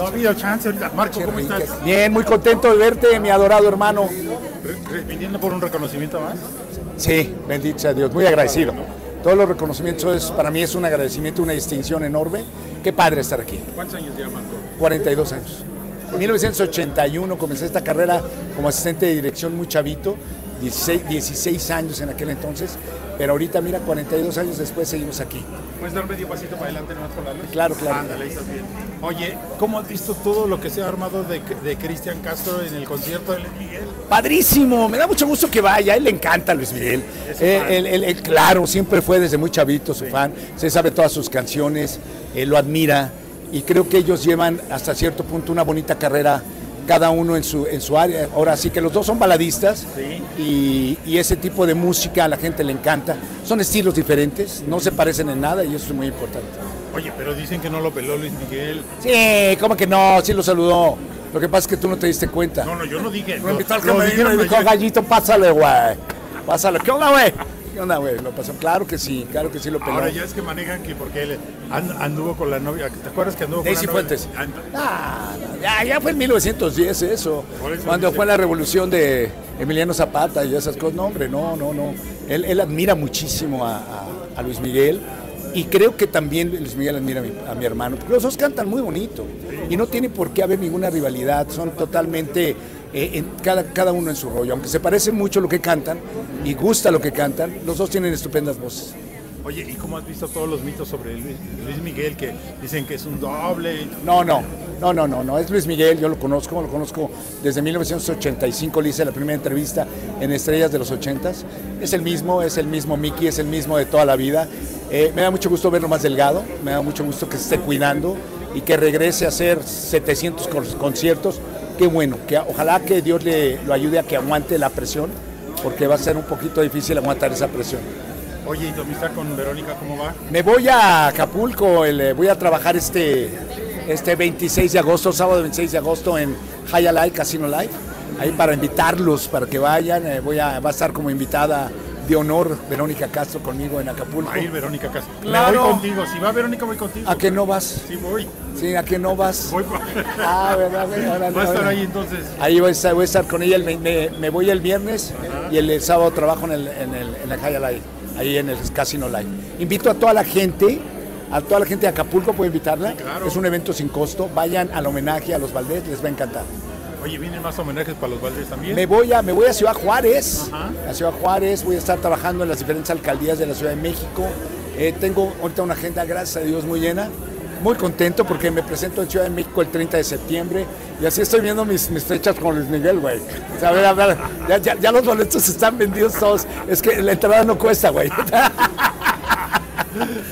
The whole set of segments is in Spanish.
No ha habido chance ahorita. Marco, ¿cómo estás? Bien, muy contento de verte, mi adorado hermano. Viniendo por un reconocimiento más. Sí, bendito sea Dios, muy agradecido. Todos los reconocimientos es- para mí es un agradecimiento, una distinción enorme. Qué padre estar aquí. ¿Cuántos años ya, Marco? 42 años. En 1981 comencé esta carrera como asistente de dirección muy chavito, 16, 16 años en aquel entonces, pero ahorita mira, 42 años después seguimos aquí. ¿Puedes dar medio pasito para adelante nomás con la luz? Claro, claro. Ándale, ahí estás bien. Oye, ¿cómo has visto todo lo que se ha armado de, de Cristian Castro en el concierto de Luis Miguel? Padrísimo, me da mucho gusto que vaya, a él le encanta Luis Miguel. Eh, él- él- él, claro, siempre fue desde muy chavito su fan, se sabe todas sus canciones, eh, lo admira y creo que ellos llevan hasta cierto punto una bonita carrera cada uno en su, en su área. Ahora sí que los dos son baladistas y, y ese tipo de música a la gente le encanta. Son estilos diferentes, no se parecen en nada y eso es muy importante. Oye, pero dicen que no lo peló Luis Miguel. Sí, ¿cómo que no? Sí lo saludó. Lo que pasa es que tú no te diste cuenta. No, no, yo no dije. Lo dijeron dijo, ayer. gallito, pásale, güey. Pásale. ¿Qué onda, güey? ¿Qué onda, güey? Lo pasó. Claro que sí, claro que sí lo peló. Ahora ya es que manejan que porque él and- anduvo con la novia. ¿Te acuerdas que anduvo con Daisy la novia? Fuentes. And- Ah, no, ya, ya fue en 1910 eso. Cuando dice. fue la revolución de Emiliano Zapata y esas cosas. No, hombre, no, no, no. Él, él admira muchísimo a, a- a Luis Miguel. Y creo que también Luis Miguel admira a mi, a mi hermano. Porque los dos cantan muy bonito. Y no tiene por qué haber ninguna rivalidad. Son totalmente. Eh, en cada, cada uno en su rollo. Aunque se parecen mucho lo que cantan y gusta lo que cantan, los dos tienen estupendas voces. Oye, ¿y cómo has visto todos los mitos sobre Luis, Luis Miguel que dicen que es un doble? No, no, no, no, no, no, es Luis Miguel, yo lo conozco, lo conozco desde 1985, le hice la primera entrevista en Estrellas de los 80s. Es el mismo, es el mismo Mickey, es el mismo de toda la vida. Eh, me da mucho gusto verlo más delgado, me da mucho gusto que se esté cuidando y que regrese a hacer 700 con- conciertos. Qué bueno, que ojalá que Dios le lo ayude a que aguante la presión, porque va a ser un poquito difícil aguantar esa presión. Oye, ¿y tu amistad con Verónica cómo va? Me voy a Acapulco, el, eh, voy a trabajar este, este 26 de agosto, sábado 26 de agosto en High Life, Casino Live, ahí para invitarlos, para que vayan, eh, voy a, va a estar como invitada de honor Verónica Castro conmigo en Acapulco. Va a ir Verónica Castro. Claro. Me voy contigo. Si va Verónica, voy contigo. ¿A qué no vas? Sí, voy. Sí, ¿a qué no vas? Voy Ah, ¿verdad? Órale, Va a estar ahí entonces. Ahí voy a estar, voy a estar con ella, me, me voy el viernes y el, sábado trabajo en el, en el, en el High Life, ahí en el Casino Live. Invito a toda la gente, a toda la gente de Acapulco, puedo invitarla. claro. Es un evento sin costo, vayan al homenaje a los Valdés, les va a encantar. Oye, vienen más homenajes para los Valdés también. Me voy a, me voy a Ciudad Juárez, Ajá. a Ciudad Juárez, voy a estar trabajando en las diferentes alcaldías de la Ciudad de México. Eh, tengo ahorita una agenda, gracias a Dios, muy llena. Muy contento porque me presento en Ciudad de México el 30 de septiembre y así estoy viendo mis, mis fechas con Luis Miguel, güey. O sea, a ver, a ver, ya, ya- ya los boletos están vendidos todos. Es que la entrada no cuesta, güey.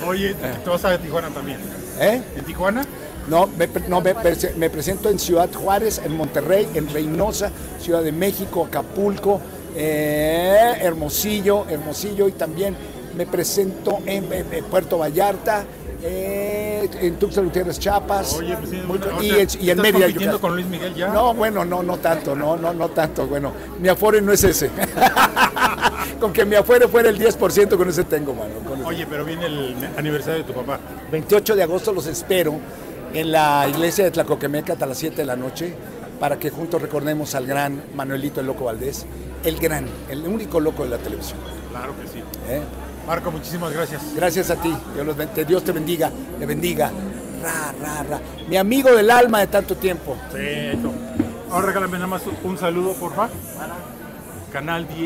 Oye, tú vas a Tijuana también. ¿Eh? ¿En Tijuana? No, me, no me, me presento en Ciudad Juárez, en Monterrey, en Reynosa, Ciudad de México, Acapulco, eh, Hermosillo, Hermosillo y también me presento en, en- en Puerto Vallarta, eh, en Tuxtla Gutiérrez, Chiapas, Oye, muy- o y, sea, en- y en ¿estás Mérida, compitiendo Yucatán. con Luis Miguel ya? No, bueno, no, no tanto, no, no, no tanto, bueno, mi afore no es ese. con que mi afore fuera el 10%, con ese tengo, mano. con ese. Oye, pero viene el aniversario de tu papá. 28 de agosto los espero en la iglesia de Tlacoquemeca hasta las 7 de la noche para que juntos recordemos al gran Manuelito el Loco Valdés, el gran, el único loco de la televisión. Claro que sí. ¿eh? Marco, muchísimas gracias. Gracias a ti, Dios, los ben- Dios te bendiga, te bendiga. Ra, ra, ra. Mi amigo del alma de tanto tiempo. Sí. Ahora regálame nada más un saludo, porfa. Canal 10.